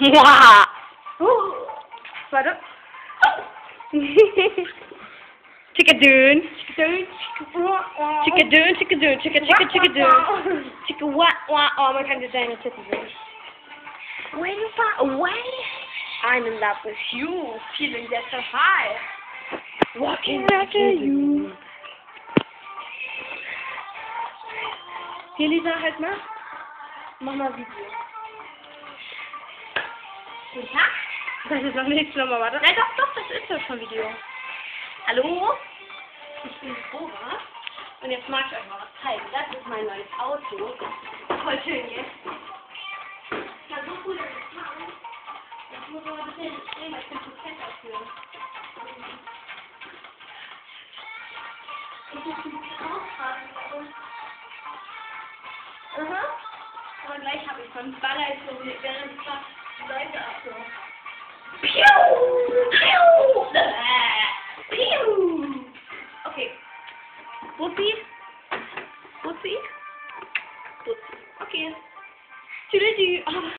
yeah. Voilà. Chickadoon. Chickadoon. Chickadoon. Chickadoon. Chicka chicka chickadoon. Chicka what? What? Oh, my time to say it. When? When? I'm in love with you. Feeling that so high. Walking after you. Hier, Lisa, halt mal. Mach mal Video. Guten Tag. Das ist noch nichts, nochmal, warte. Nein, doch, doch, das ist doch schon Video. Hallo? Ich bin Cora. Und jetzt mag ich euch mal was zeigen. Das ist mein neues Auto. Voll schön jetzt. ich mal bitte ins Stream, weil ich zu fett dafür. Ich muss mich rausfahren, glaube. Aha. Aber gleich habe ich von Baller ist so, während ich fast die Leute ab. Piu! Piu! Piu! Okay. Bussi? Bussi? Bussi. Okay. Tschüssi.